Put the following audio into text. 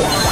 Yeah.